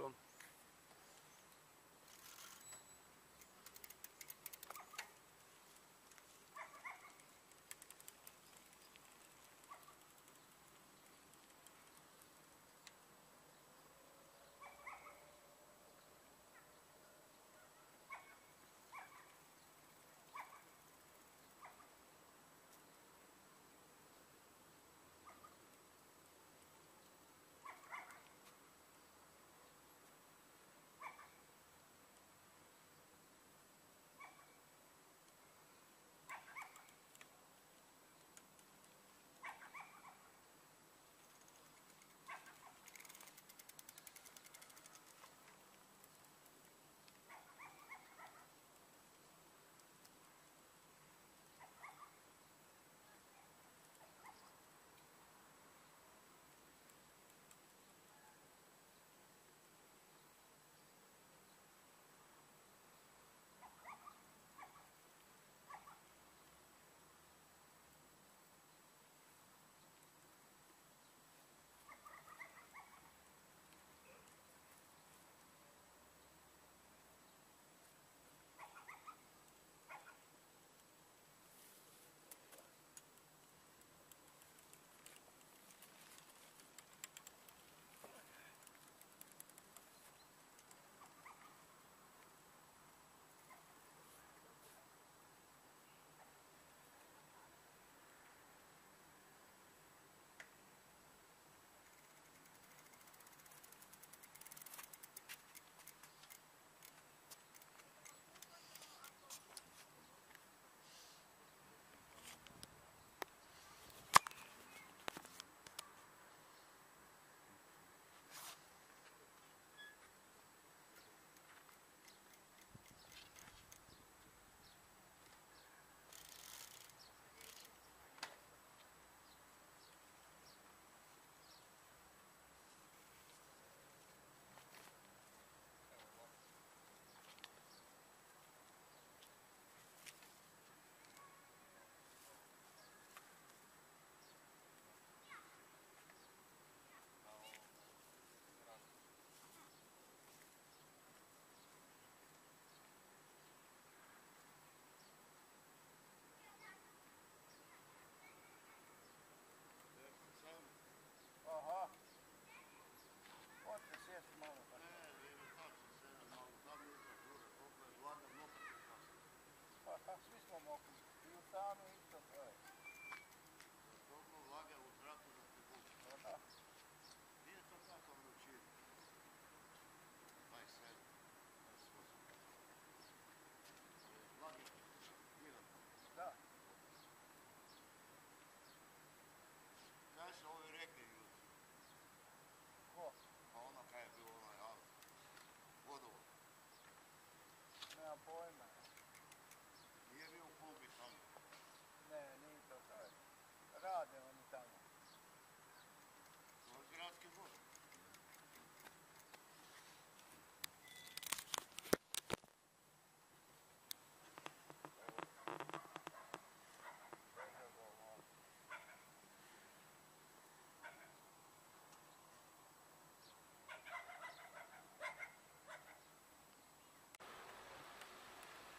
Хорошо.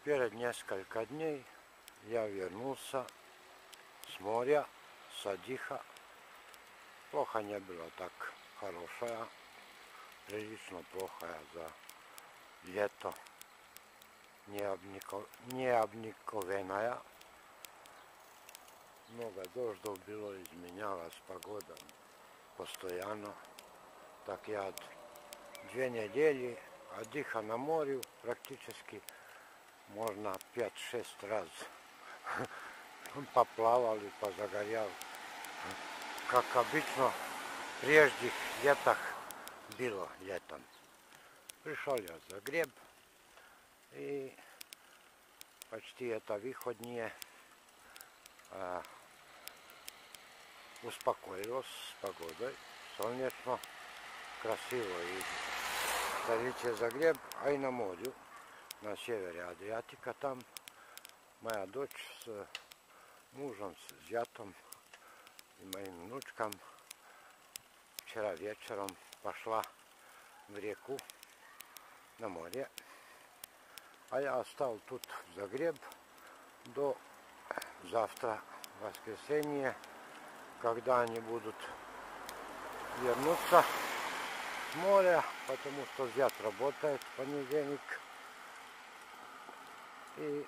Перед несколько дней я вернулся с моря, с отдыха. Плохо не было так хорошая, прилично плохая за лето. Необнико- Необниковенная. Много дождов было, изменялась погода постоянно. Так я две недели отдыха на море практически можно 5-6 раз поплавали, позагорял. Как обычно в прежних летах было летом. Пришел я в Загреб и почти это выходные а, успокоилось с погодой, солнечно, красиво и столице Загреб, а и на море на севере Адриатика. Там моя дочь с мужем, с зятом и моим внучкам вчера вечером пошла v rijeku na morje. A ja ostao тут v Zagreb до завтра, воскресенье, когда они будут вернуться с моря, потому что зять работает в понедельник. И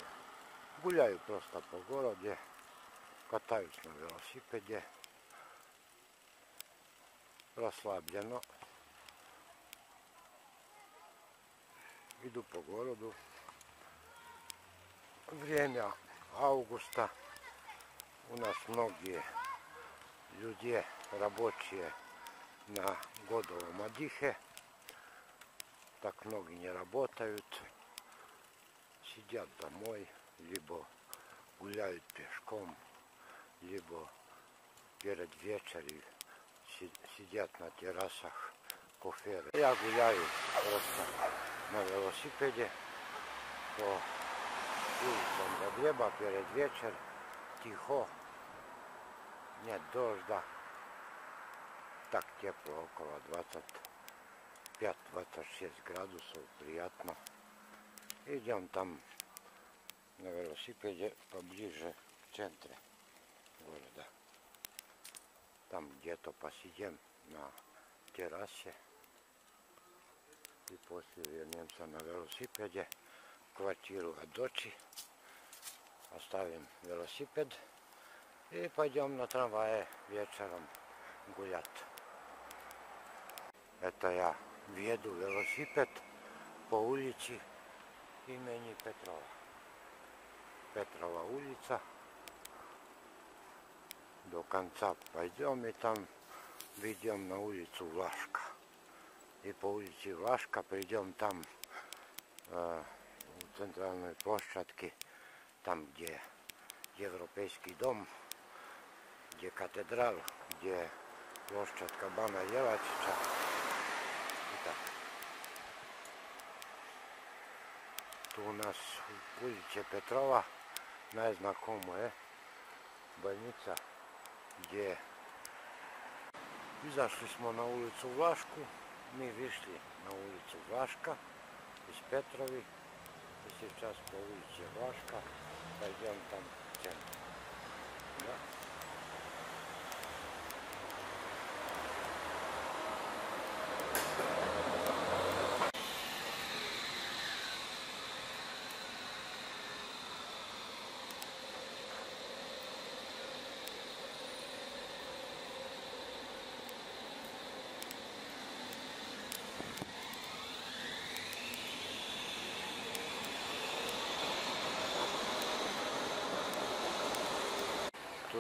гуляю просто по городе, катаюсь на велосипеде, расслаблено. Иду по городу. Время августа. У нас многие люди рабочие на годовом отдыхе. Так многие не работают. Сидят домой, либо гуляют пешком, либо перед вечером си- сидят на террасах кофе. Я гуляю просто на велосипеде по улицам Загреба перед вечер. Тихо. Нет дождя. Так тепло, около 25-26 градусов. Приятно. Идем там на велосипеде поближе к центре города. Там где-то посидим на террасе. И после вернемся на велосипеде в квартиру от дочи. Оставим велосипед и пойдем на трамвае вечером гулять. Это я веду велосипед по улице имени Петрова. Петрова улица. До конца пойдем и там выйдем на улицу Влашка. И по улице Влашка придем там э, у центральной площадки, там где Европейский дом, где катедрал, где площадка Бана Jelačića. I tako. Tu u nas u ulici Petrova najznakomo je bolnica gdje izašli smo na ulicu Vlašku, mi višli na ulicu Vlaška iz Petrovi i сейчас po ulici Vlaška pa idem tam u centru.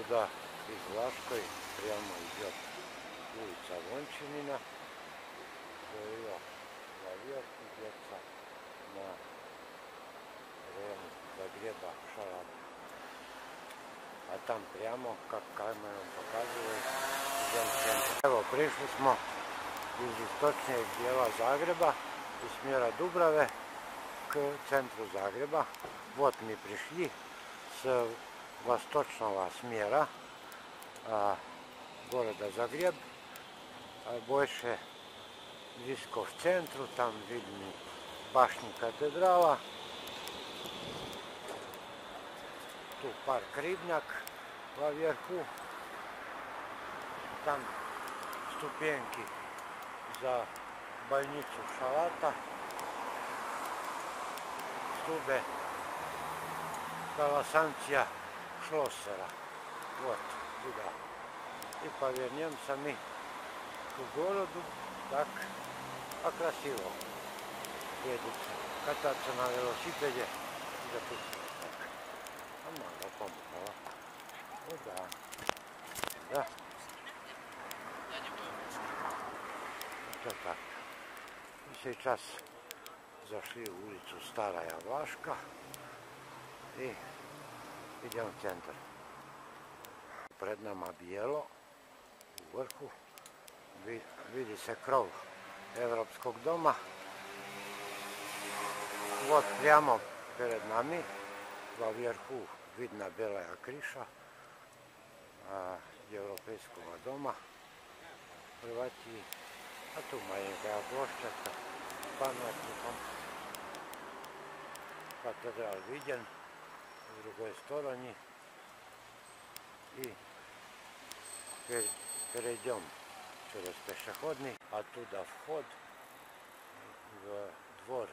Туда из Влашкой прямо идет улица Вончинина. Ее наверх идется на Загреба Шарап. А там прямо, как камера показывает, идем центр. Evo, prišli smo iz istočnijeg dijela Zagreba, iz smjera Dubrave k centru Zagreba. Вот mi prišli с восточного смера а, города Загреб, а больше близко в центру, там видны башни катедрала, тут парк Рыбняк наверху, там ступеньки за больницу Шалата, стубе Каласанция Шлоссера. Вот, туда. И повернемся мы к городу. Так, а красиво. Едет кататься на велосипеде и запустить. Так. А мало. Ну да. Да. Вот так. И сейчас зашли в улицу Старая Влашка i Idemo u centar. Pred nama bijelo, u vrhu, vidi se krov Evropskog doma. Vod pljamo pred nami, va vrhu vidna bela kriša Evropskog doma. Hrvati, a tu malinka ploščaka, pamatnikom, katedral vidjen. Другой стороны. И пер- перейдем через пешеходный. Оттуда вход в двор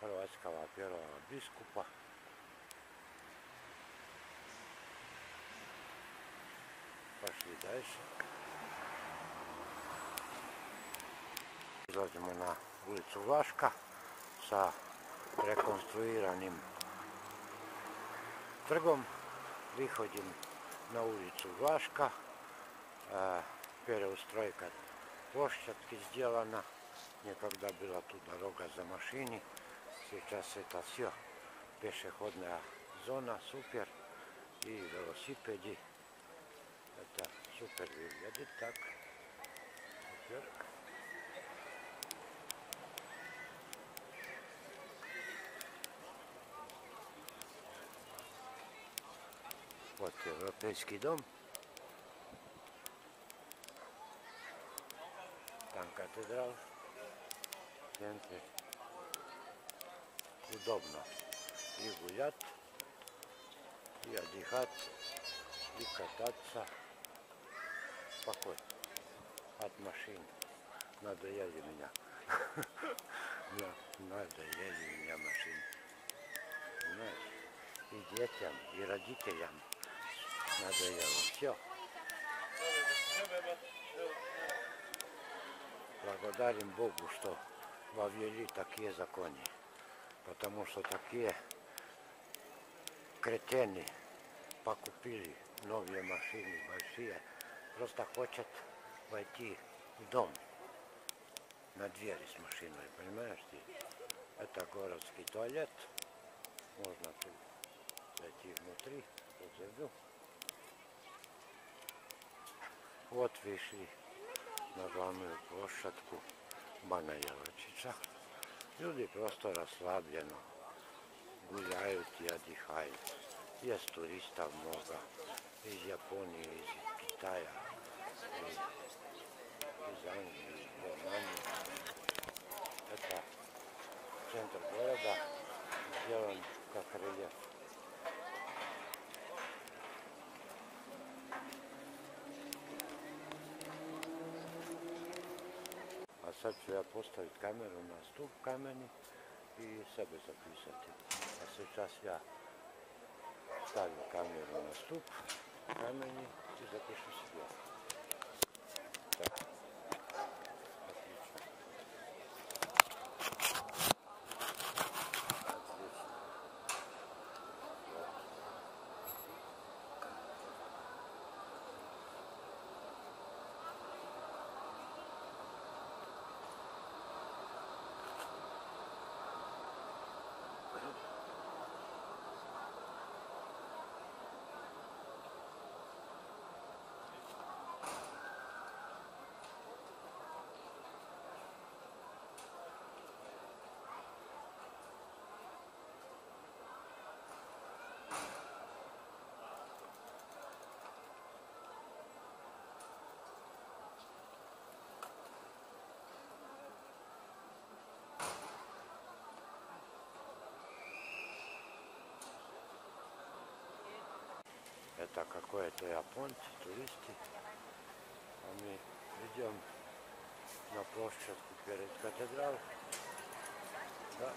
Hrvatskого первого бискупа. Пошли дальше. Izlazimo na ulicu Vlaška sa rekonstruiranim trgom. Vyhodím na ulicu Vlaška. Переустройка площадки сделана. Некогда была тут дорога за машини. Сейчас это все пешеходная зона, супер. И велосипеди. Это супер выглядит так. Супер. Вот Европейский дом. Там катедрал. В центре. Удобно. И гулять, и отдыхать, и кататься. Спокойно. От машин. Надоели меня. На- Надоели меня машины. Понимаешь? И детям, и родителям надоело. Все. Благодарим Богу, что ввели такие законы. Потому что такие кретены покупили новые машины большие. Просто хотят войти в дом на двери с машиной, понимаешь ты? Это городский туалет. Можно зайти внутри, позаду. Вот вышли на главную площадку Бана Ялачича. Люди просто расслабленно гуляют и отдыхают. Есть туристов много из Японии, из Китая, из, из Англии, из Германии. Это центр города сделан как рельеф. Sad ću ja postaviti kameru na stup kameni i sebe zapisati. A сейчас ja stavim kameru na stup kameni i zapišu себе. Так. Отлично. Это какое-то японцы, туристы. А мы идем на площадку перед катедралой. Да.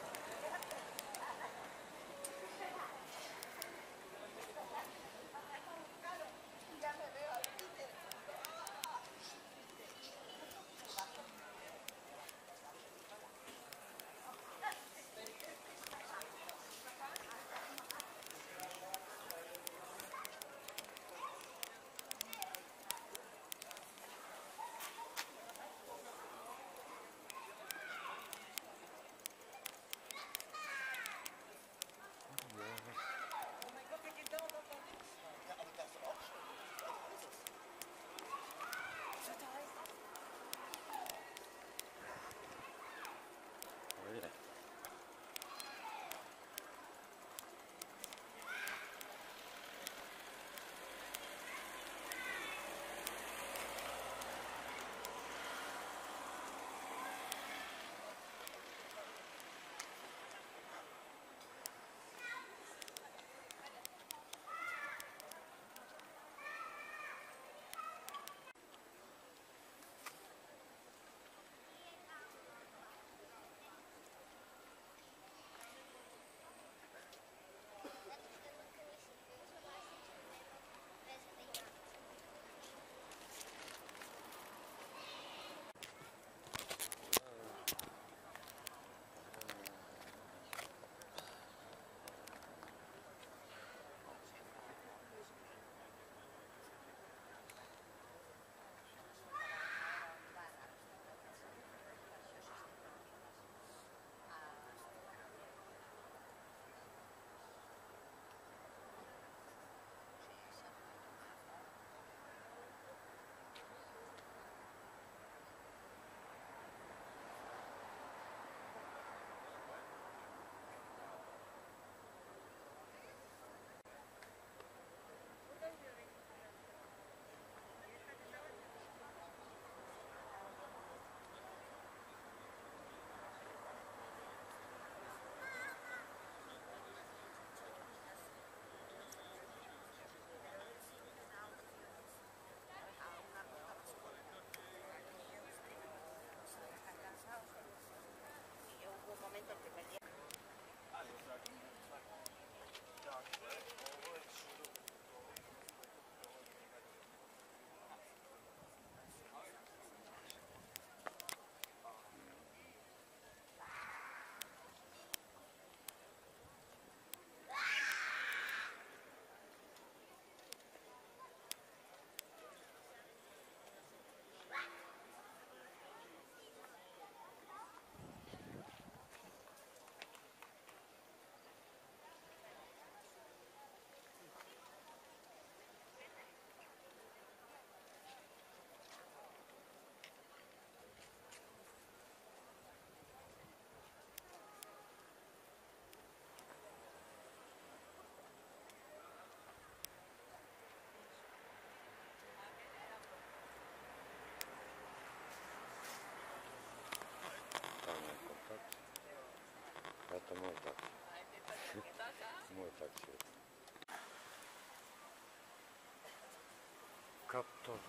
Kaptol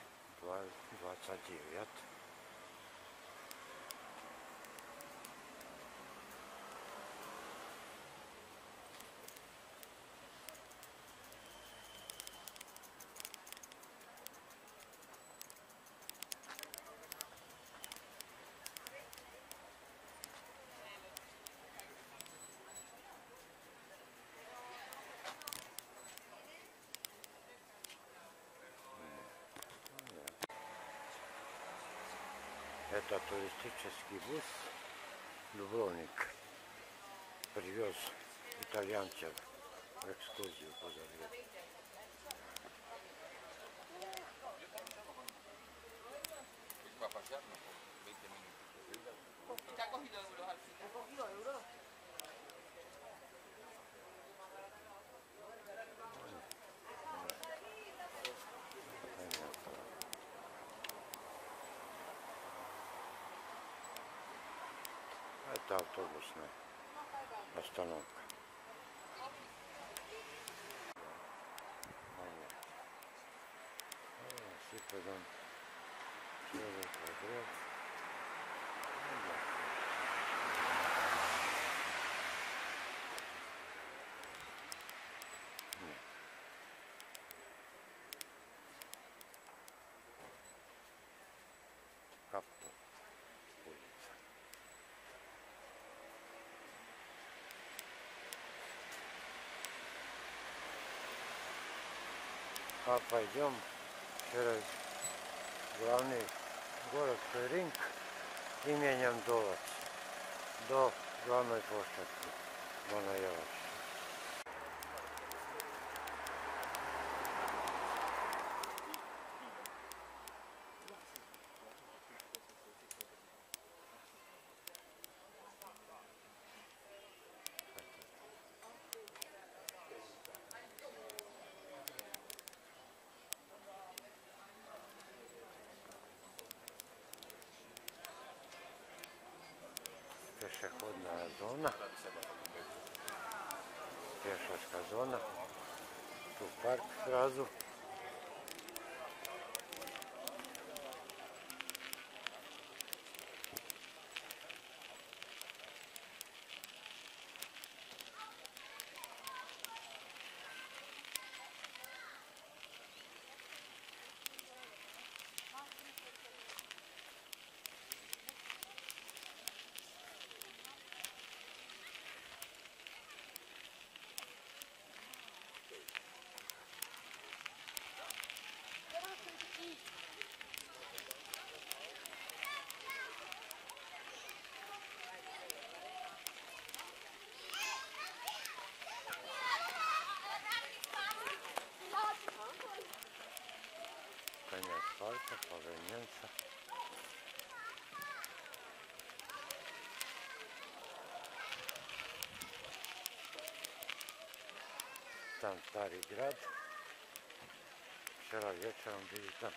29. Это туристический бус Дубровник привез итальянцев в экскурсию по Загребу. Va a pasar, no, 20 minutos. ¿Y te ha cogido euros al final? Понятно. Это автобусная остановка. Понятно. А, все потом через Загреб. Ну да. Нет. Капту улица. А пойдем через главный городской ринг именем Долац до главной площадки Монаевич. Пешеходная зона. Пешеходная зона. Тут парк сразу. Конец парка, повернемся. Там старый град. Вчера вечером были там.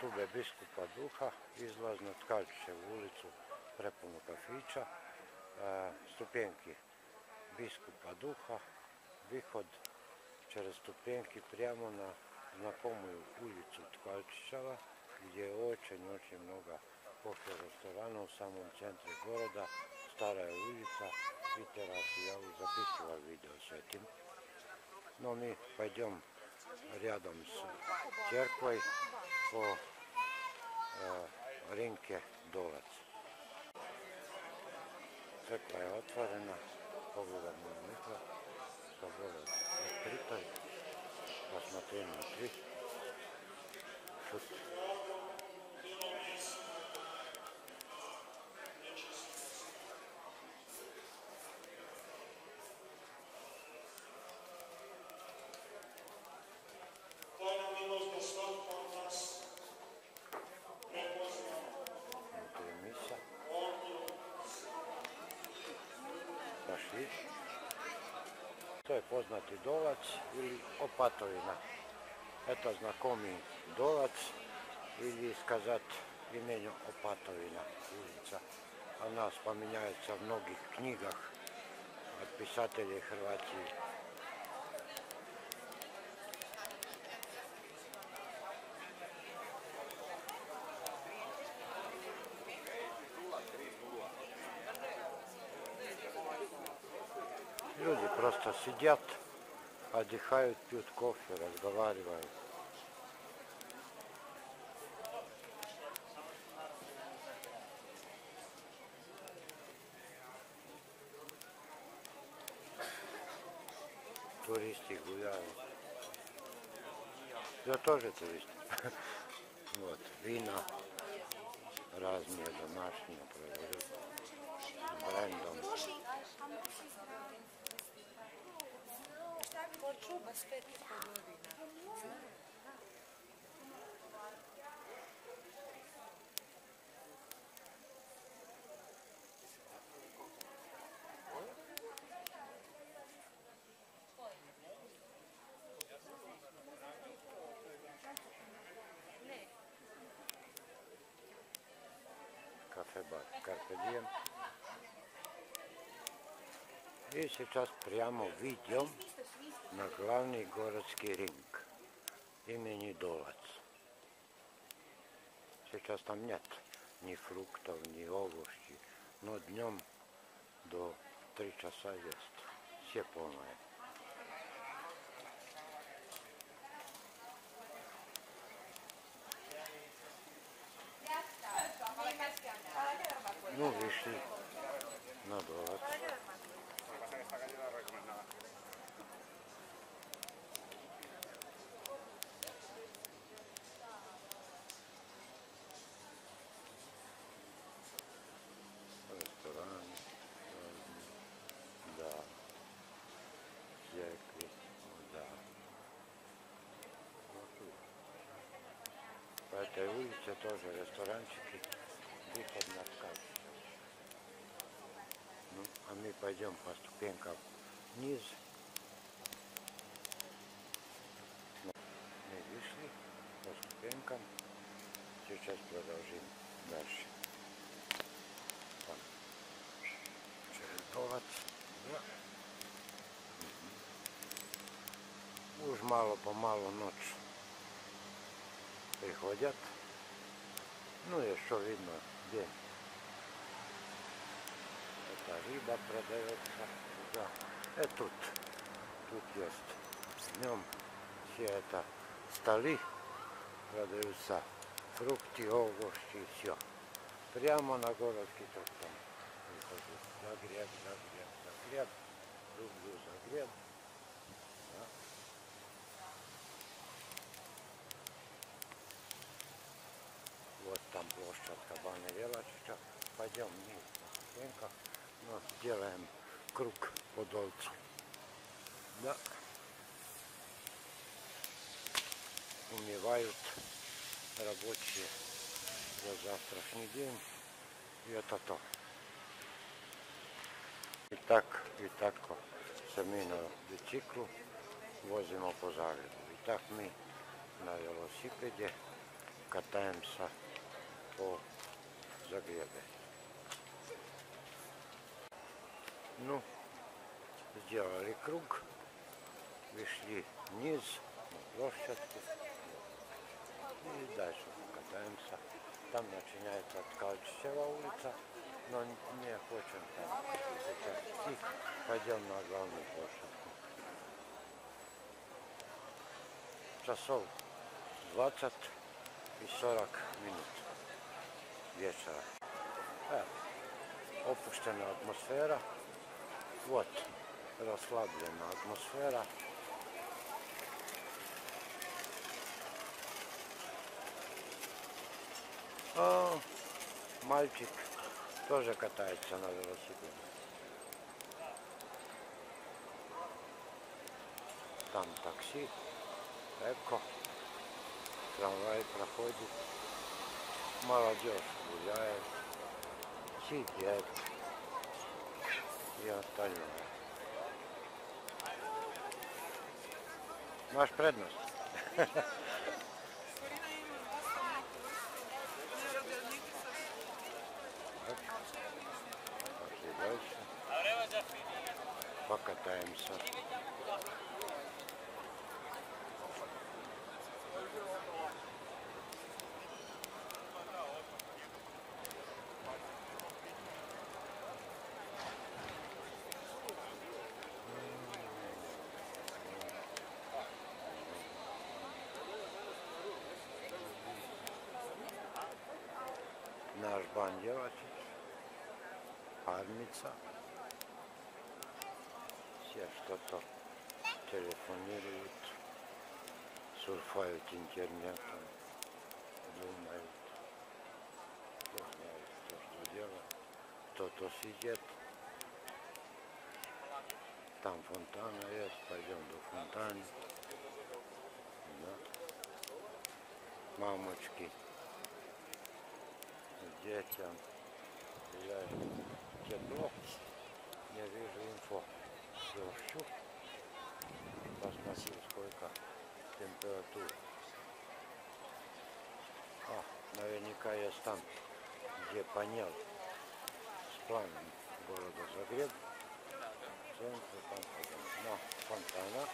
Tube biskupa Duha, izlaz na Tkalčićevu ulicu, prepunu kafića, e, stupenki biskupa Duha, vihod через ступеньки прямо на знакомую улицу Ткальчичева, где очень-очень много кофе-ресторанов в самом центре города, старая улица и террасы. Я уже записывал видео с этим. Но мы пойдем рядом с церквой po uh, eh, Rinke Dolac. Crkva je otvorena, pogledam na mito, pogledam odkrito, posmatrim na tri, šut. Poznati dolac ili opatovina. Eto znakomi Dolac ili сказать именем Опатовина улица. Она вспоминается в многих книгах от писателей Хорватии. Люди просто сидят, отдыхают, пьют кофе, разговаривают. Туристы гуляют. Я тоже турист. Вот, вина разные домашние продают 25 godina. Кафе-бар, карпедием. И сейчас прямо видим на главный городский ринг имени Долац. Сейчас там нет ни фруктов, ни овощей, но днем до 3 часа есть. Все полное. Ну, вышли на Долац. Pasa que esta calle la recomendaba. Ресторан. Да. Церкви. Да. Вот тут. По этой улице тоже ресторанчики. Выход на скат. Ну, а мы пойдем по ступенькам вниз. Мы вышли по ступенькам. Сейчас продолжим дальше. Там. Через Долац. Да. Уж мало-помалу ночь приходят. Ну что видно, день. Это рыба продается. Да. И тут. Тут есть. Днем все это столы продаются. Фрукты, овощи, все. Прямо на городский трактор. Выхожу. Загреб, загреб, загреб. Люблю загреб. Да. Вот там площадка Баны Велачича. Пойдем вниз по ступеньках. Ну, сделаем круг по Долцу. Да. Умевают рабочие за завтрашний день. И это то. И так, и tako se mi na biciklu vozimo po Zagrebu. I tak mi na velosipede kataемся по Загребе. Ну, сделали круг, вышли вниз, на площадку и дальше катаемся. Там начинается Ткачева улица, но не хочем там сейчас идти, пойдем на главную площадку. Часов 20 и 40 минут вечера. Evo, opuštena atmosfera. Вот, расслаблена атмосфера. А, мальчик тоже катается на велосипеде. Там такси, эко, трамвай проходит, молодежь гуляет, сидят и остальное. Ваш предмет. Покатаемся. Наш бандевачич, армица. Все что-то телефонируют, сурфают интернетом, думают, кто знает, кто что делает. Кто-то сидит, там фонтана есть, пойдем до фонтана. Да. Мамочки детям гуляют тепло. Я вижу инфо. Дождю. Посмотрю, сколько температура. А, наверняка есть там, где понял с планом города Загреб. Центр пойдем. На фонтана.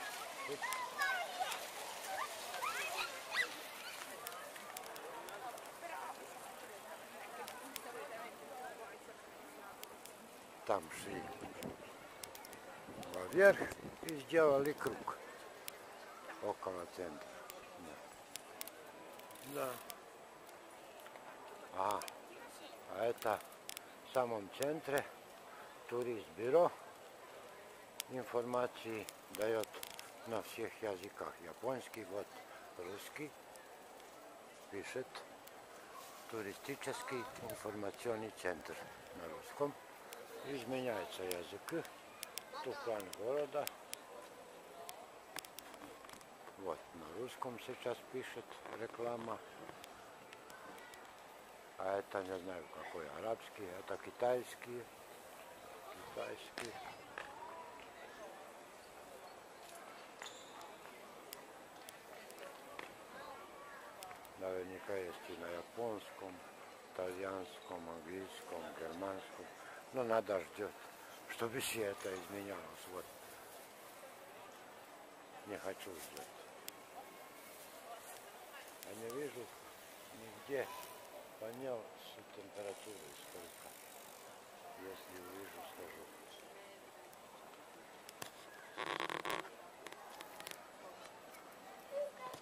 Тут там шли наверх и сделали круг около центра. Да. да. А, а это в самом центре турист бюро информации дает на всех языках. Японский, вот русский пишет туристический информационный центр на русском изменяются языки. Тут план города. Вот, на русском сейчас пишет реклама. А это не знаю какой, арабский, это китайский. Китайский. Наверняка есть и на японском, итальянском, английском, германском. Но надо ждет, чтобы все это изменялось. Вот. Не хочу ждать. Я не вижу нигде понял с температурой сколько. Если увижу, скажу.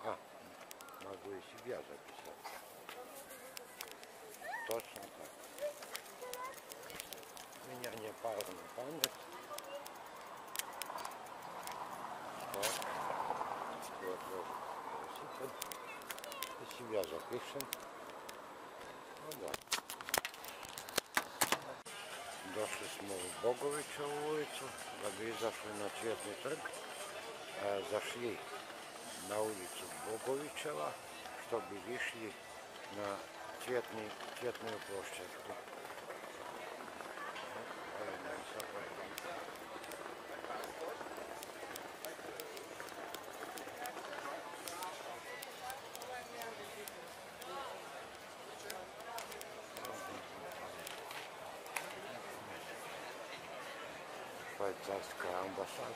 А, могу и себя записать. Точно так. У меня не парная память. Так. Вот, вот. Велосипед. И себя запишем. Ну да. Дошли в Боговича улицу, когда зашли на цветный торг, э, зашли на улицу Боговичева, чтобы вышли на цветный, цветную площадку. Швейцарская амбассада.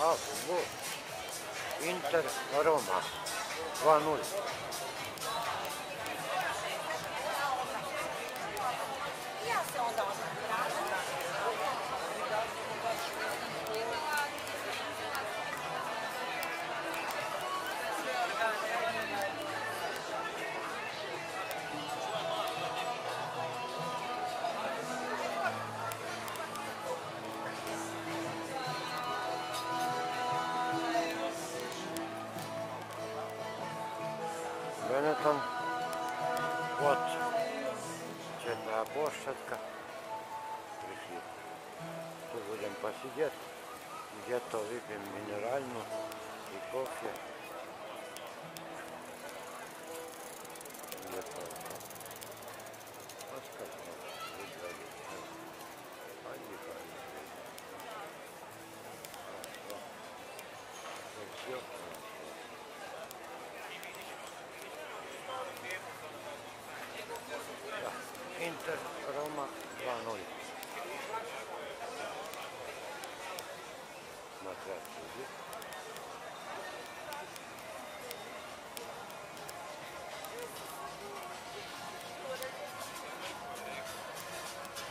А, футбол. Интер Рома. 2-0. Inter Roma 2-0. Смотрят люди.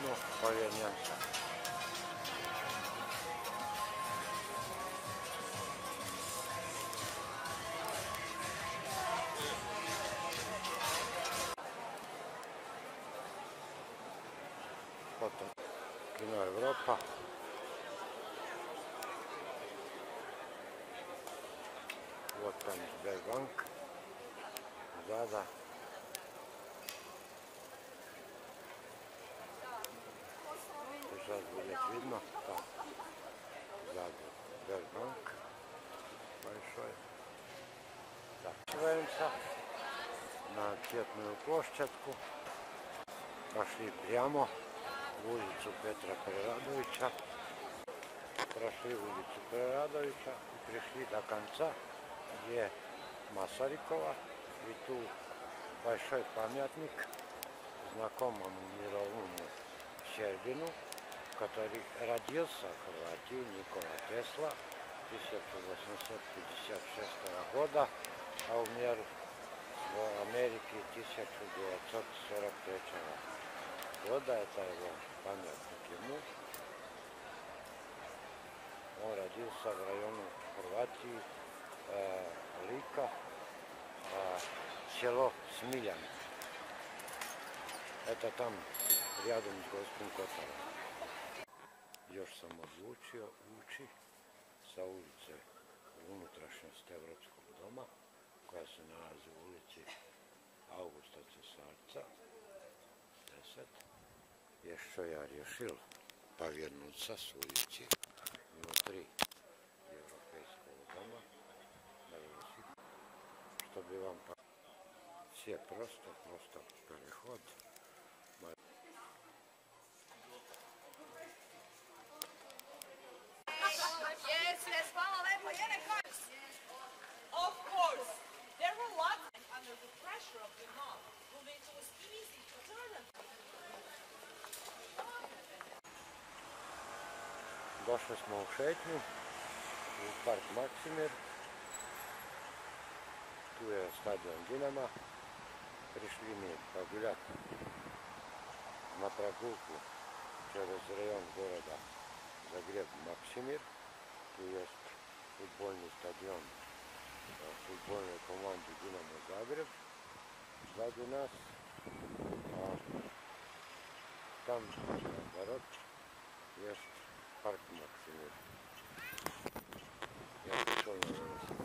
Ну, повернемся. Будет видно. Там. Сзади Сбербанк. Большой. Так, Открываемся на ответную площадку. Пошли прямо в улицу Петра Прирадовича. Прошли улицу Прирадовича и пришли до конца, где Масарикова. И тут большой памятник знакомому мировому Щербину, который родился в Хорватии, Никола Тесла, 1856 года, а умер в Америке 1943 года. Это его памятник ему. Он родился в районе Хорватии, э, Лика, э, село Смилян. Это там рядом с Горским Котаром. Još sam odlučio ući sa ulice u unutrašnjost Evropskog doma koja se nalazi u ulici Augusta Cesarca 10. Je što ja rješil повернуться с улицы внутри Европейского дома на велосипед, чтобы вам по- все просто, просто переход. Hvala lepo. Jene kaj? Of course. There were lots under the pressure of the mob. Well, it was easy to turn them. Smo u šetnju, u park Maksimir. Tu je stadion Dinama. Prišli mi pogledati na прогулку через район города Загреб Максимир. Tu je футбольный стадион э, футбольной команды Динамо Загреб. Сзади нас. А там, наоборот, есть парк Максимир. Я пришел на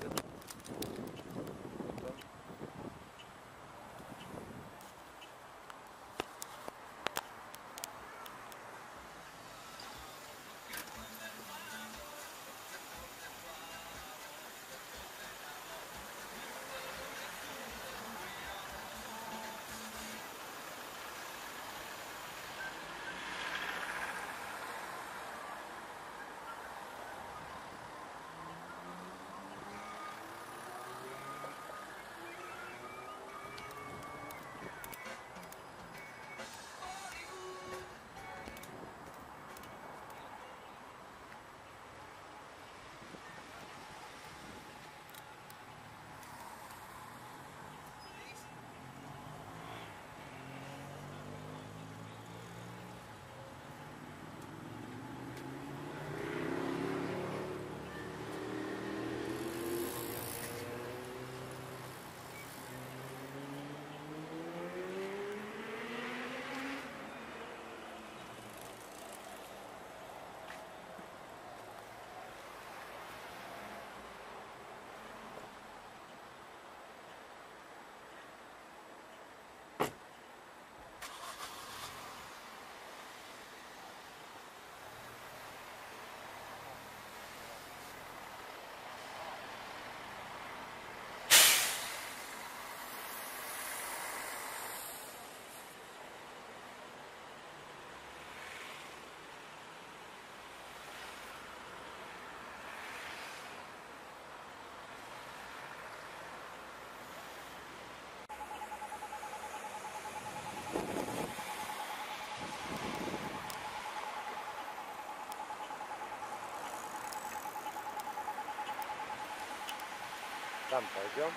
Tam poziom.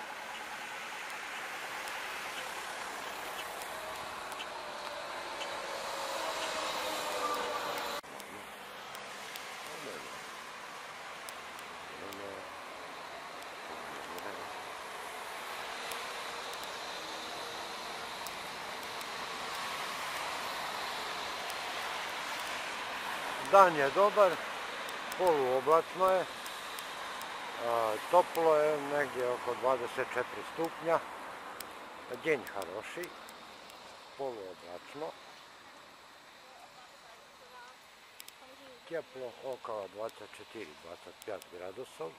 dan je dobar, poluoblačno je, toplo je, negdje oko 24 stupnja, djenj haroši, poluoblačno, teplo okolo 24-25 gradusov,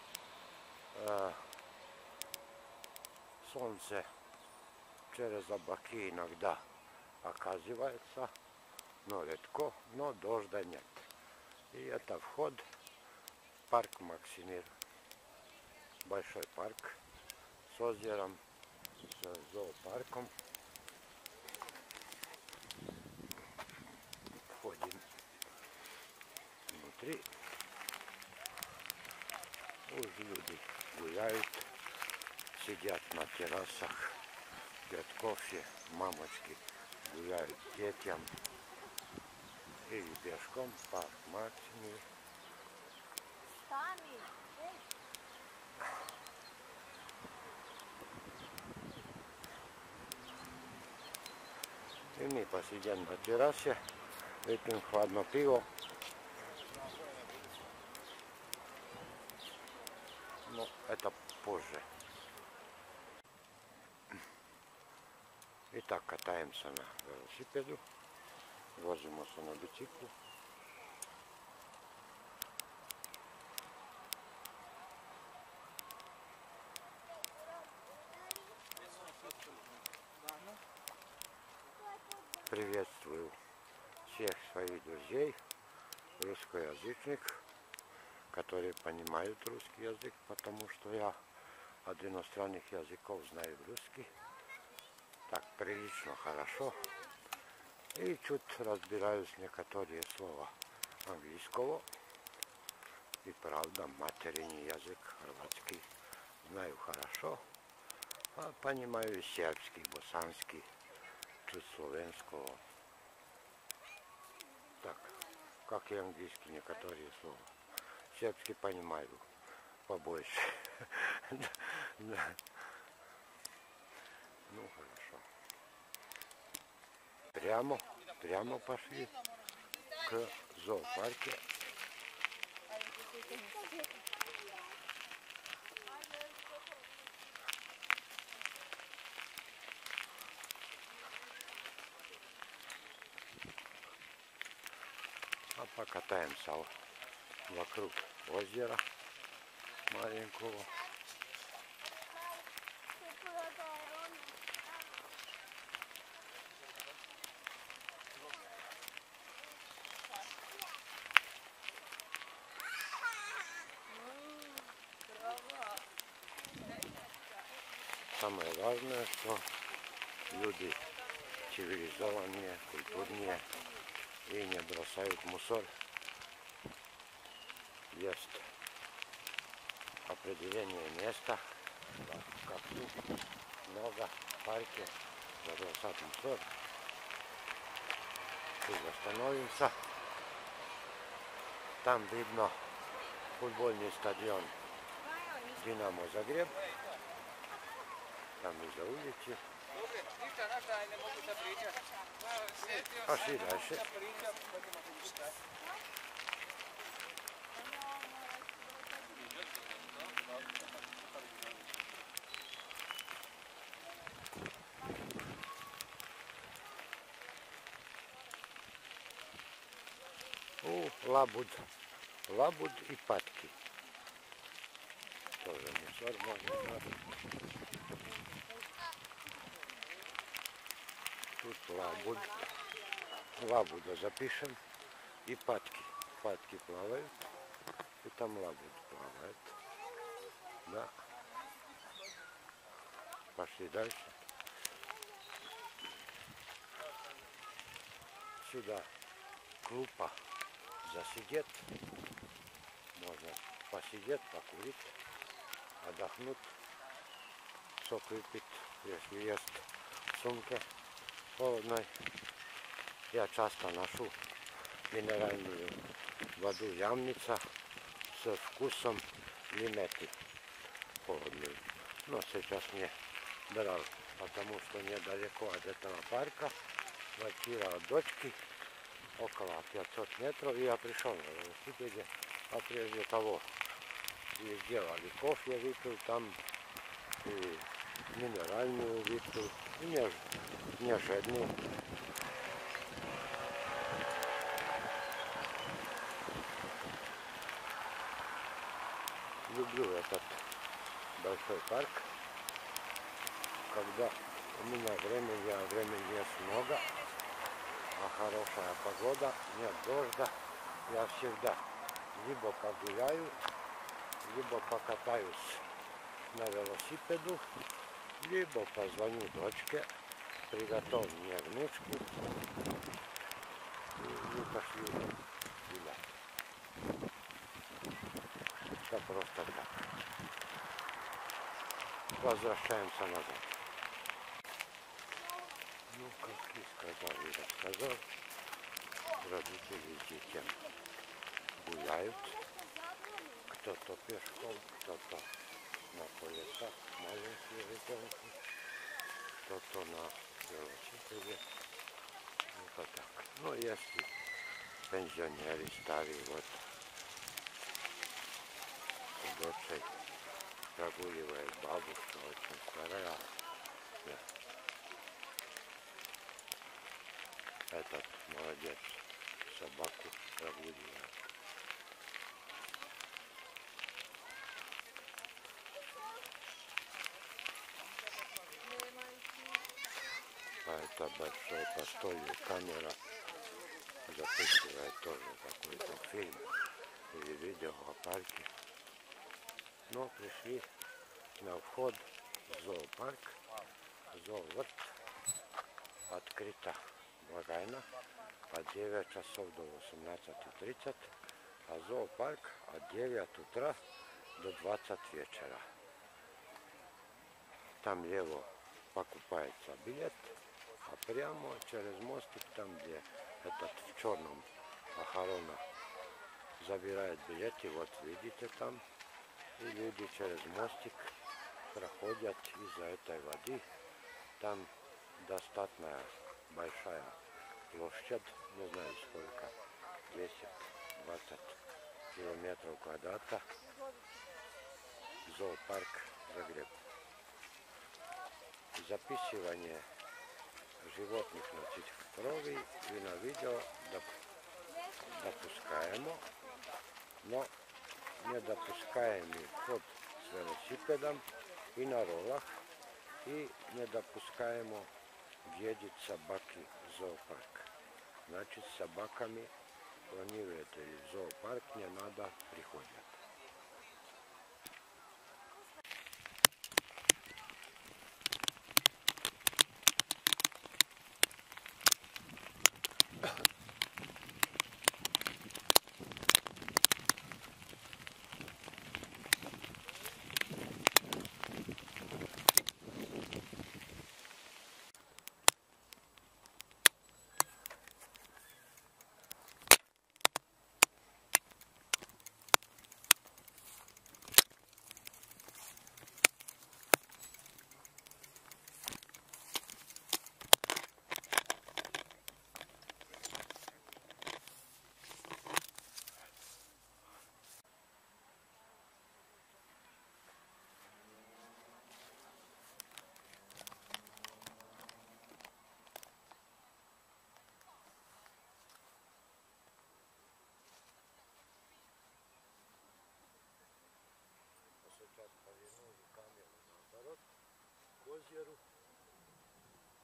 a, sunce через облаки иногда оказывается, но редко, но дождя нет. И это вход в парк Максимир. Большой парк с озером, с зоопарком. Входим внутри. Уже люди гуляют, сидят на террасах, пьют кофе, мамочки гуляют детям или пешком в парк Максимир. И мы посидим на террасе, выпьем хладно пиво. Но это позже. Итак, катаемся на велосипеду, возимся на бициклу. Русскоязычных, которые понимают русский язык, потому что я от иностранных языков знаю русский. Так, прилично, хорошо. И чуть разбираюсь некоторые слова английского. И правда, материный язык хорватский знаю хорошо. А понимаю сербский, босанский, чуть словенского. Так, как и английский некоторые слова. Сербский понимаю побольше. Ну хорошо. Прямо, прямо пошли к зоопарке. А покатаемся вокруг озера маленького. Самое важное, что люди цивилизованнее, культурнее и не бросают мусор. Есть определение места, как тут много в парке забросать мусор. Тут остановимся. Там видно футбольный стадион Динамо Загреб. Там из-за улицы. Ćemo pričat. У, лабуд. Лабуд и патки. Тоже мусор можно брать. Тут лабуд. Лабуда запишем. И патки. Патки плавают. И там лабуд плавает. Да. Пошли дальше. Сюда клупа засидеть. Можно посидеть, покурить, отдохнуть сок выпить, если есть в сумке холодной. Я часто ношу минеральную воду Ямница с вкусом лимети холодную. Но сейчас мне брал, потому что недалеко от этого парка квартира от дочки около 500 метров, и я пришел на велосипеде, а прежде того и сделали кофе, выпил там, и минеральную выпил, и не, не жадный. Люблю этот большой парк, когда у меня времени, а времени есть много, а хорошая погода, нет дождя, я всегда либо погуляю, либо покатаюсь на велосипеду, либо позвоню дочке, приготовь мне внучку и мы пошли гулять. Это просто так. Возвращаемся назад. Ну, как и сказал, и рассказал, родители с детьми гуляют, кто-то пешком, кто-то на колесах, маленькие ребенки, кто-то на велосипеде. Вот так. Ну, если пенсионеры старые, вот, с дочей прогуливает бабушка, очень старая. Да. Этот молодец собаку прогуливает. А это большой постой, камера записывает тоже какой-то фильм или видео о парке. Но пришли на вход в зоопарк, зоовод открыто. Благайно от 9 часов до 18.30, а зоопарк от 9 утра до 20 вечера. Там лево покупается билет, прямо через мостик, там где этот в черном охрана забирает билеты, вот видите там, и люди через мостик проходят из-за этой воды. Там достаточно большая площадь, не знаю сколько, 10-20 километров квадрата. Зоопарк Загреб. Записывание животных на цифровый и на видео доп- допускаемо, но не допускаемый вход с велосипедом и на роллах, и не допускаемо въедет собаки в зоопарк. Значит, с собаками планируете в зоопарк, не надо, приходят. сейчас повернули камеру наоборот к озеру.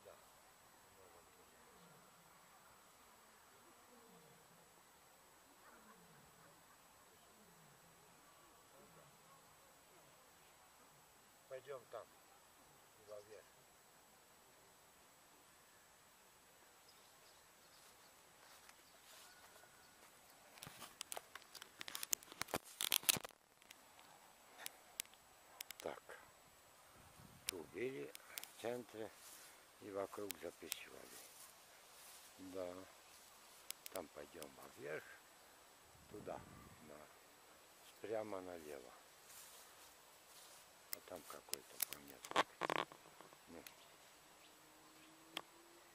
Да. Пойдем там, во вверх. Так. Туги. Центре и вокруг записывали. Да. Там пойдем вверх, туда, на, прямо налево. А там какой-то памятник. Ну,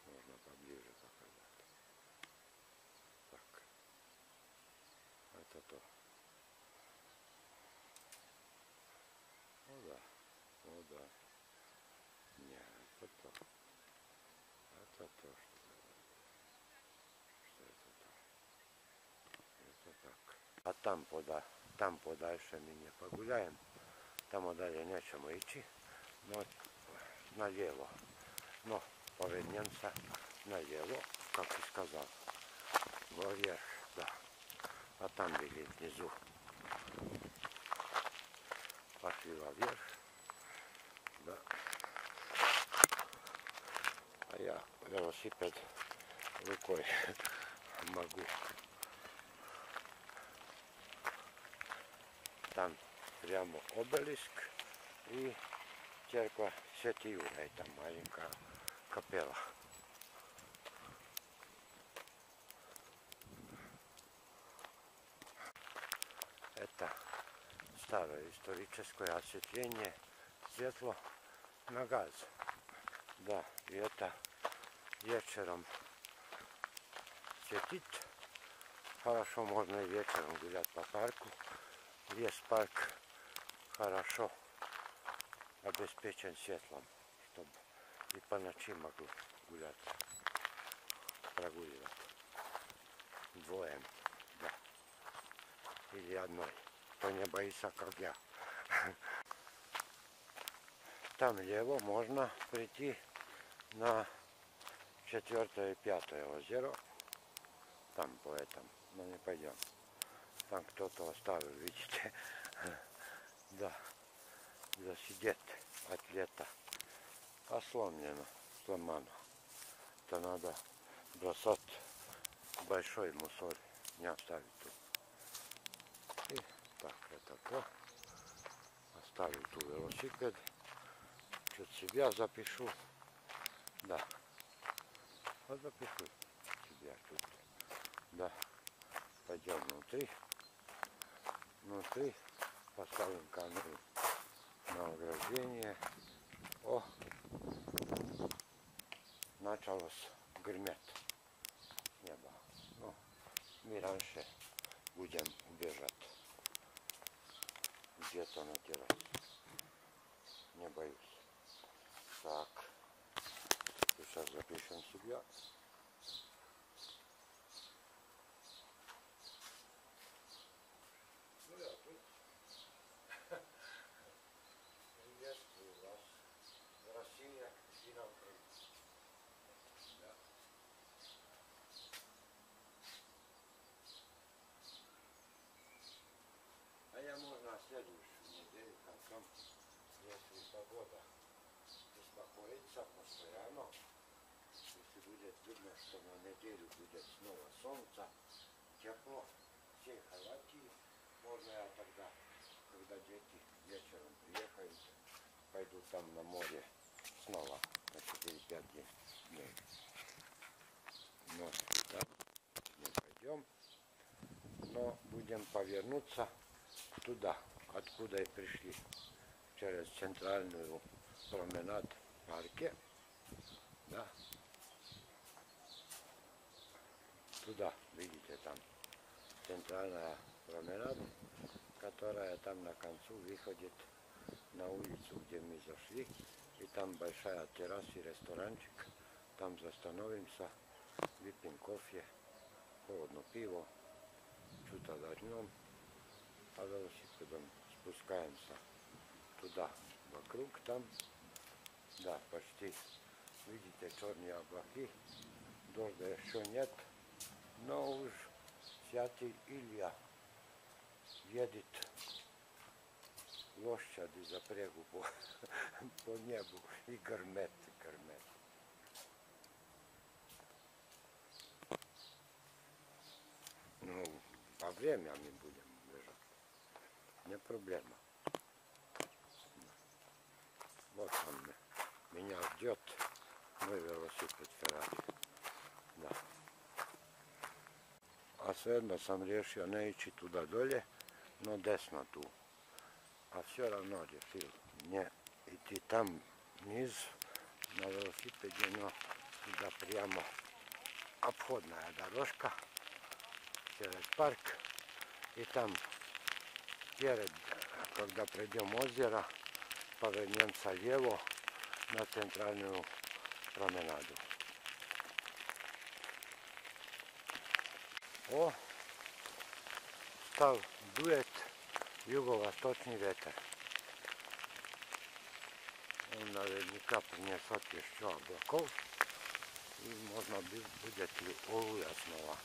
можно поближе показать. Так. Это то. Ну да. Ну да. Не, это то. Это то, что что это то. Это так. А там пода, там подальше ми не погуляем. Nećemo ići. No, na lijevo. No, povednjenca na lijevo, kako si skazao. Gorje, da. A tam bili внизу. Пошли вверх. Да. А я велосипед рукой могу. Там прямо обелиск и церква Святи Юрий, там маленькая капела. Это старое историческое осветление светло на газ. Да, и это вечером светит. Хорошо можно и вечером гулять по парку. Весь парк хорошо обеспечен светлом, чтобы и по ночи могу гулять, прогуливать. Двоем, да. Или одной, кто не боится, как я. Там лево можно прийти на четвертое и пятое озеро. Там по этому, но не пойдем. Там кто-то оставил, видите. Да, засидеть от лета. А сломлено, сломано. То надо бросать большой мусор, не оставить тут. И так, это то. Оставил тут велосипед. Чуть себя запишу. Да. Вот запишу себя тут. Да. Пойдем внутри. Внутри поставим камеру на ограждение. О, началось греметь небо. Ну, мы раньше будем бежать где-то на террасе. Не боюсь. Так, сейчас запишем себя. Ну, я тут. Приветствую вас. Россия и на Украине. Да. А я можно следующую концом, если погода. Беспокоится постоянно, если будет видно, что на неделю будет снова солнце, тепло, все халатики, можно я тогда, когда дети вечером приехают, пойду там на море снова на 4-5 дней. Но да, не пойдем, но будем повернуться туда, откуда и пришли, через центральную променад в парке, да, туда, видите, там центральная променада, которая там на концу выходит на улицу, где мы зашли, и там большая терраса и ресторанчик, там застановимся, выпьем кофе, холодно пиво, что-то дождем, а велосипедом спускаемся туда, вокруг там, да, почти, видите, черные облаки, дождя еще нет, но уж святый Илья. Едет лошади запрягу по, по небу и гормет, гормет. Ну, по будем бежать. Не проблема. Вот он, меня ждет мой велосипед Ferrari. Da. A svejedno sam riješio ne ići tuda dolje, no desno tu. A все равно решил не идти там низ на велосипеде, но туда прямо обходная дорожка через парк. И там pored, kada pred njom ozjera, pa pred njom sa lijevo na centralnu promenadu. O, stav duet jugova točni veter. Onda je nikapnje sotješća oblakov i možno bi budjeti oluja snova.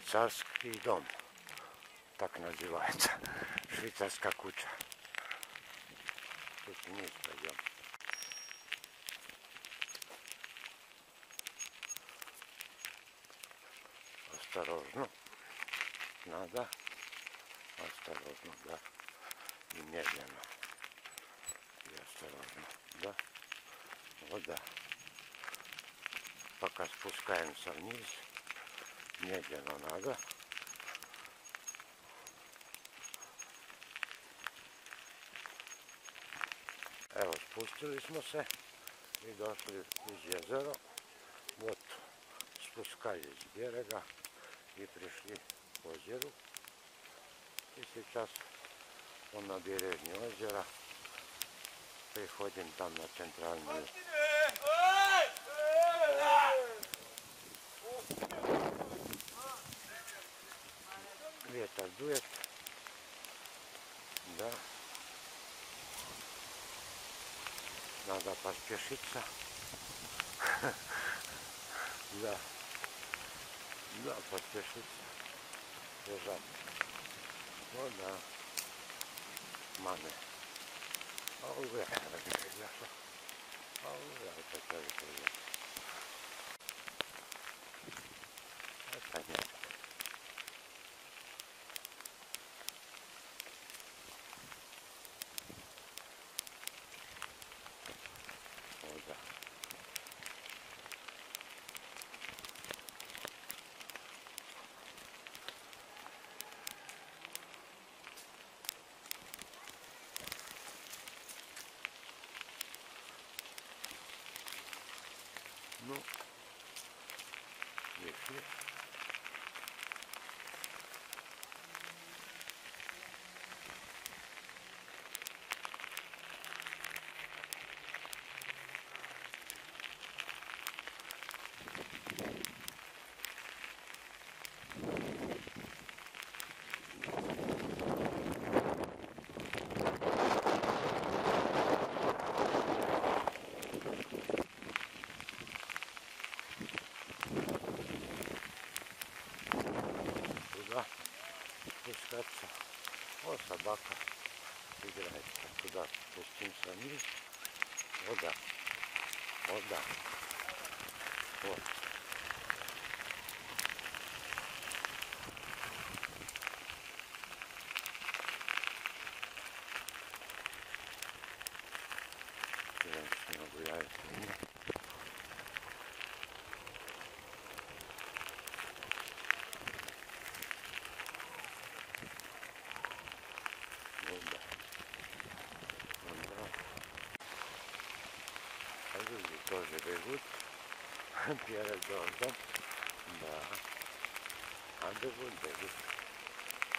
Швейцарский дом. Так называется. Швейцарская куча. Тут вниз пойдем. Осторожно. Надо. Осторожно, да. И медленно. И осторожно, да. Вот да. Пока спускаемся вниз, медленно надо. Evo, spustili smo se i došli uz jezero. Вот, спускались с берега и пришли к озеру. И сейчас по набережной озера приходим там на центральную Ветер дует. Да. Надо поспешиться. Да. Да, поспешиться. Бежать. Ну да. Маме. А уже, ребята. А уже это тоже привет. Это нет. Вот да. Ну, если туда спускаться. О, собака играет. Туда спустимся вниз. Вода. Вода. Вот. Женщина гуляет. Ну да. Ну да. А люди тоже бегут перед дождем. Да. А бегут, бегут.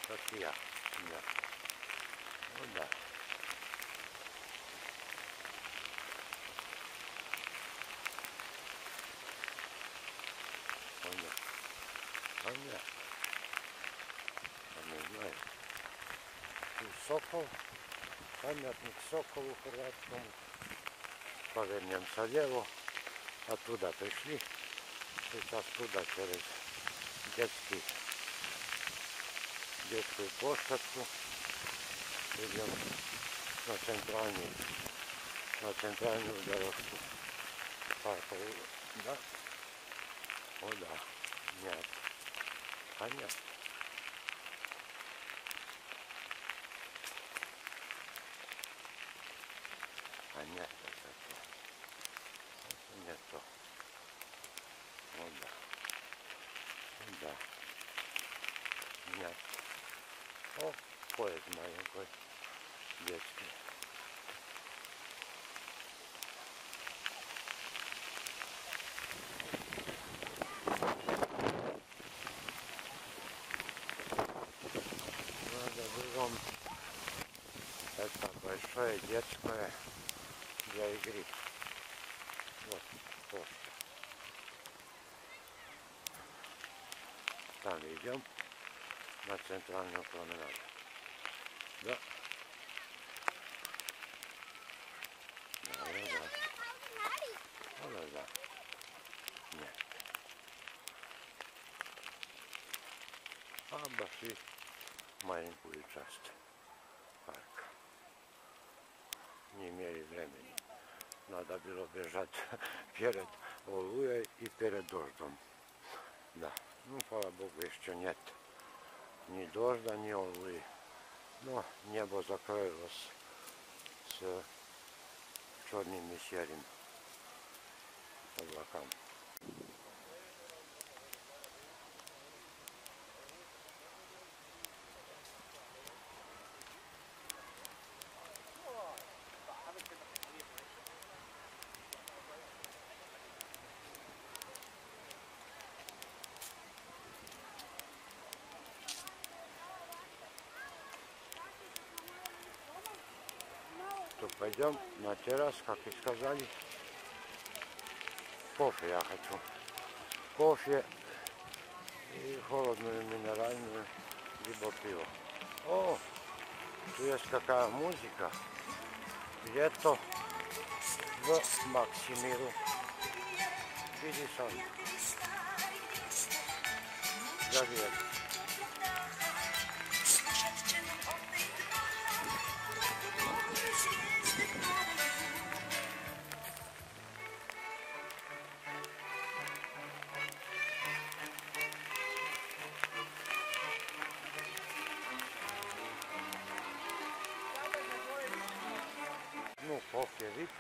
Как и я. Да. Ну да. Понятно. Понятно. Я не знаю. Тут сокол, памятник соколу хорватскому. Повернемся лево. Оттуда пришли. Сейчас туда через детский, детскую площадку. Идем на центральную, на центральную дорожку. Парковую, да? О, да. Нет. Понятно. Понятно, это то. Это не то. О, да. Да. Нет. О, поезд маленький. Детский. Надо бегом. Это большое детское для игры. Вот, вот. Там идем на центральную променаду. Да. Да, да, да. Да, да, да. Нет. Обошли маленькую часть парка. Не имели времени. Надо было бежать перед Олуей и перед дождем. Да. Ну, слава Богу, еще нет ни дождя, ни Олуи. Но небо закрылось с черным и серым. То пойдем на террас, как и сказали. Кофе я хочу. Кофе и холодную минеральную, либо пиво. О, тут есть какая музыка. Лето в Максимиру. Видишь, Завет.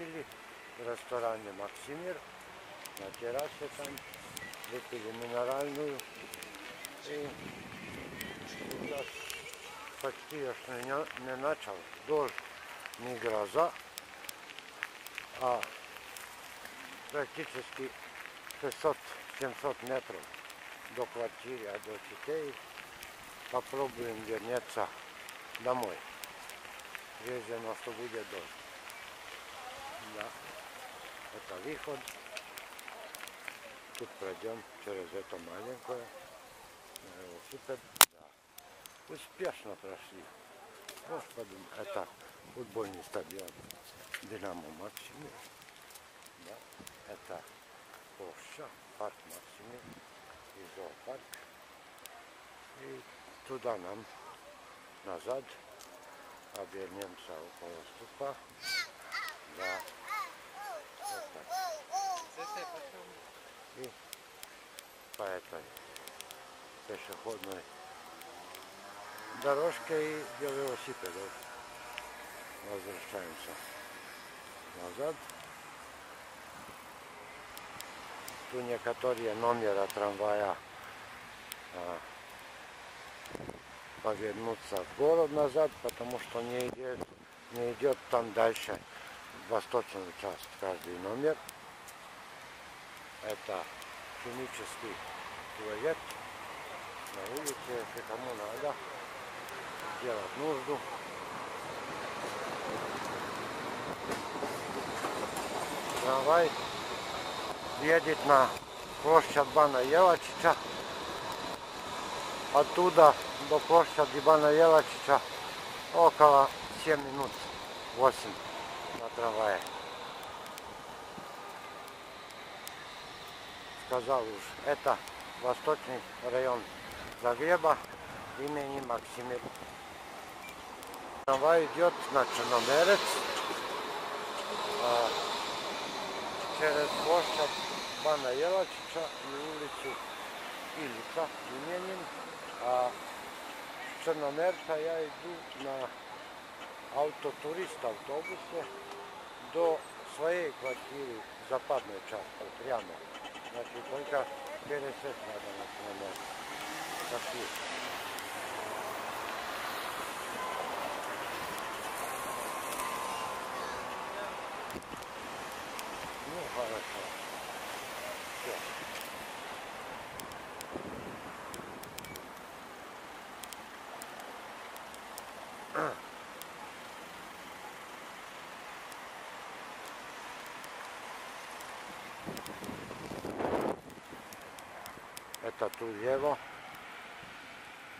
Выпили в ресторане Максимир, на террасе там, выпили минеральную. И сейчас почти еще не, не начал дождь, не гроза, а практически 600-700 метров до квартиры, а до детей. Попробуем вернуться домой. Прежде но что будет дождь. Да. Это выход. Тут пройдем через это маленькое. На велосипед. Да. Успешно прошли. Господи, это футбольный стадион Динамо Максимир. Да. Это площадь, парк Максимир и зоопарк. И туда нам назад обернемся около ступа. Да. И по этой пешеходной дорожке и велосипедов возвращаемся назад. Тут некоторые номера трамвая а, повернуться в город назад, потому что не идет, не идет там дальше восточный участок каждый номер. Это химический туалет на улице, если кому надо сделать нужду. Трамвай едет на площадь Бана Елачича. Оттуда до площади Бана Елачича около 7 минут, 8 на трамвае. Сказал уж, это восточный район Загреба имени Максимир. Трамвай идет на Черномерец а, через площадь Бана Елачича и улицу Ilica Ленин, а с Черномерца я иду на автотурист автобусе до своей квартиры в западной части, прямо. Значит, только пересесть надо на Черномерец. Пошли. Ну, хорошо. Всё. tu lijevo,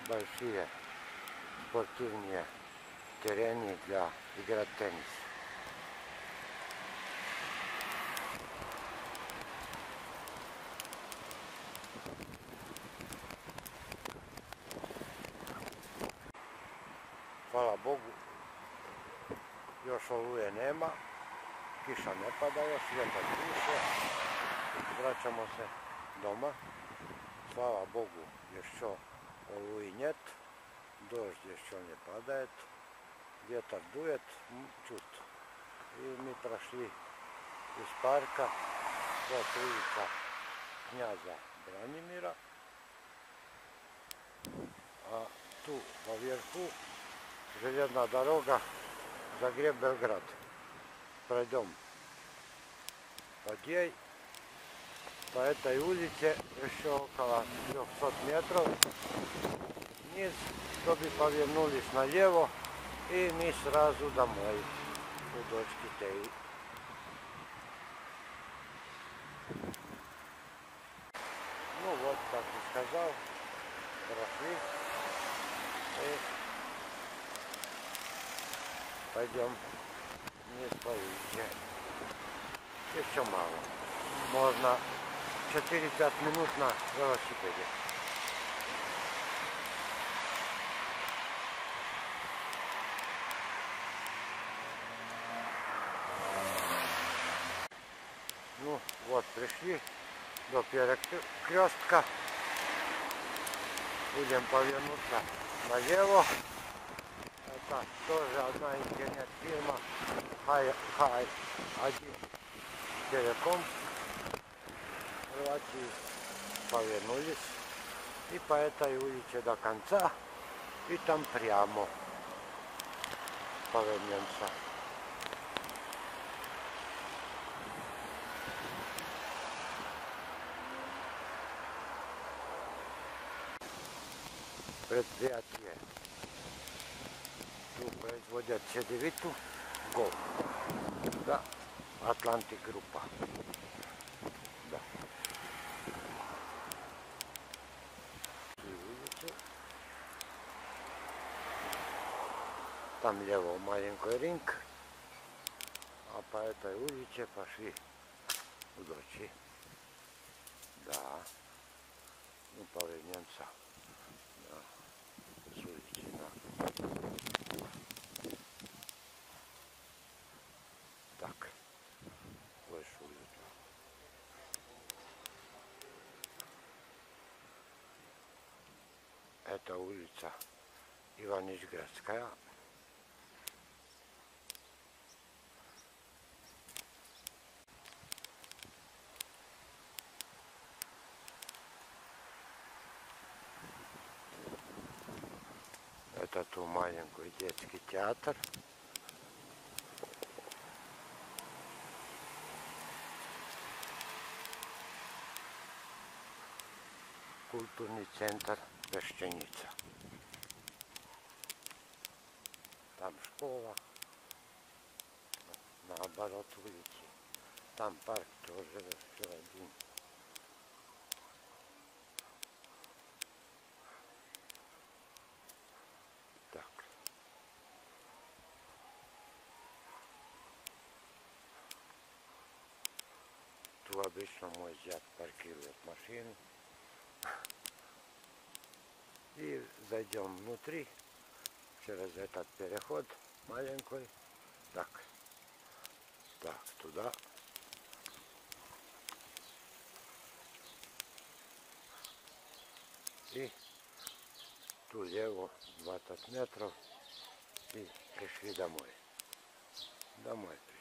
baš je sportivnije tereni da igra tenis. Hvala Bogu, još oluje nema, kiša ne pada još, vjetar vraćamo se doma. Слава Богу, еще олуи нет, дождь еще не падает, ветер дует чуть. И мы прошли из парка, вот улица князя Бранимира, а ту поверху железная дорога Загреб-Белград. Пройдем по ней по этой улице еще около 300 метров вниз, чтобы повернулись налево и мы сразу домой у дочки Теи. Ну вот, как и сказал, прошли и пойдем вниз по. Еще мало. Можно 4-5 минут на велосипеде. Ну, вот, пришли до перекрестка. Будем повернуться налево. Это тоже одна интернет-фирма Хай, Хай 1 Телеком. Хорватии повернулись и по этой улице до конца и там прямо повернемся. Предприятие. Тут производят седевиту, гол. Да, Атлантик группа. Там лево маленький ринг, а по этой улице пошли у дочи. Да. Ну, повернемся. Да. С улицы на. Так. Больше улицу. Это улица Иваничградская. Это ту маленький детский театр. Культурный центр Песчаница. Там школа. Наоборот улицы. Там парк тоже все один. Так. тут обычно мой зять паркирует машину. И зайдем внутри, через этот переход маленький. Так, так, туда. И ту лево 20 метров и пришли домой. Домой пришли.